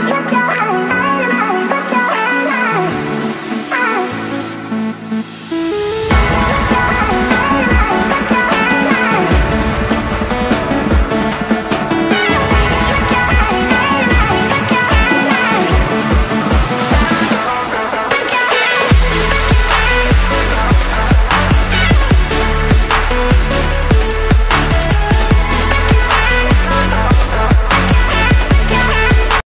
down.